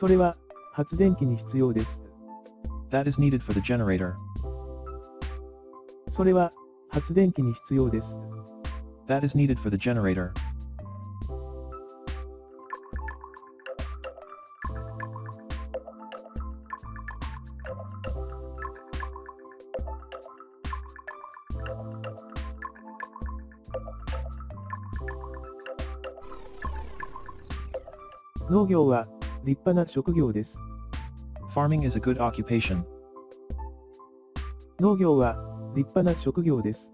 それは、発電機に必要です。That is needed for the generator. それは、発電機に必要です。That is needed for the generator. 農業は、立派な職業です。Farming is a good occupation. 農業は、立派な職業です。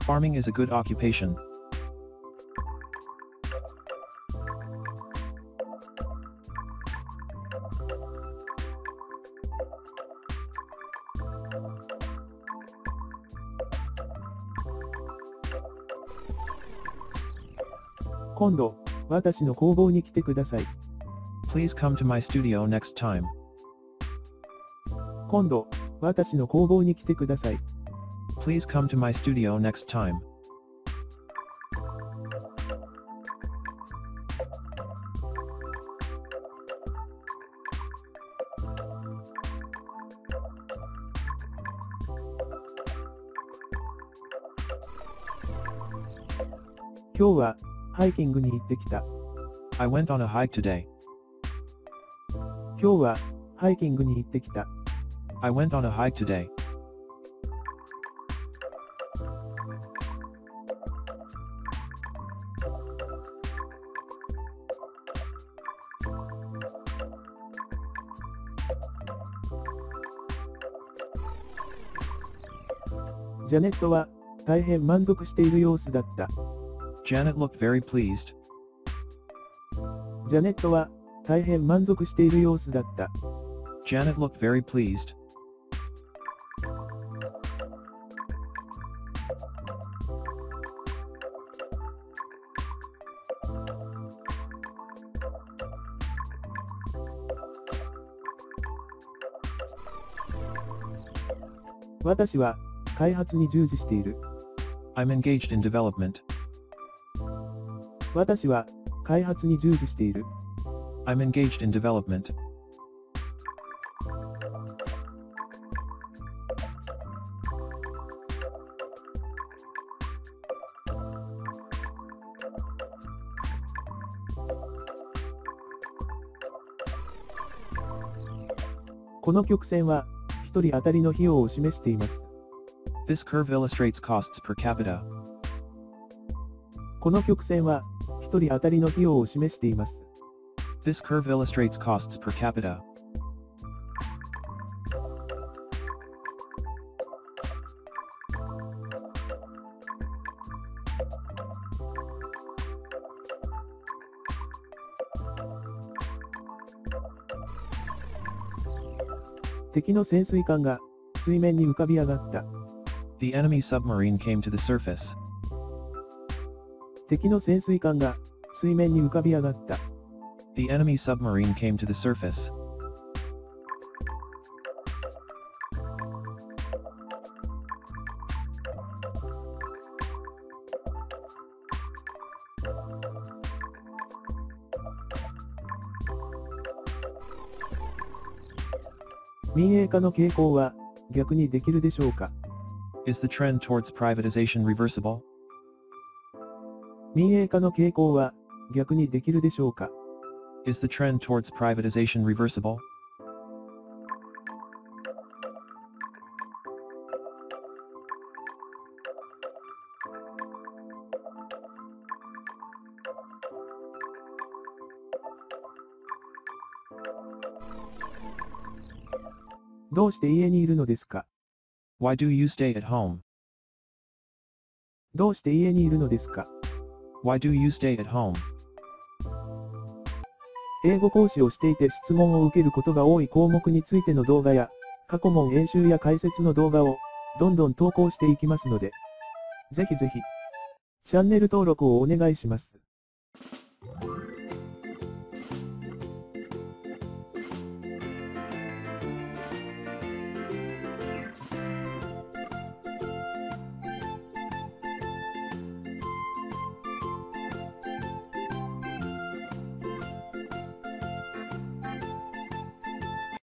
Farming is a good occupation. 今度、私の工房に来てください。Please come to my studio next time. 今度、私の工房に来てください。 Please come to my studio next time. 今日は、ハイキングに行ってきた。 I went on a hike today. 今日は、ハイキングに行ってきた。I went on a hike today. ジャネットは、大変満足している様子だった。Janet looked very pleased. ジャネットは、大変満足している様子だった。Janet looked very pleased. 私は、開発に従事している。I'm engaged in development. 私は、開発に従事している。I'm engaged in development. この曲線は、一人当たりの費用を示しています。This curve illustrates costs per capita. この曲線は、一人当たりの費用を示しています。This curve illustrates costs per capita. 敵の潜水艦が、水面に浮かび上がった。 The enemy submarine came to the surface. 敵の潜水艦が、水面に浮かび上がった。 The enemy submarine came to the surface. 民営化の傾向は、逆にできるでしょうか Is the trend towards privatization reversible? 民営化の傾向は、逆にできるでしょうか is the trend towards privatization reversible? Why do you stay at home? Why do you stay at home? 英語講師をしていて質問を受けることが多い項目についての動画や、過去問演習や解説の動画を、どんどん投稿していきますので、ぜひぜひ、チャンネル登録をお願いします。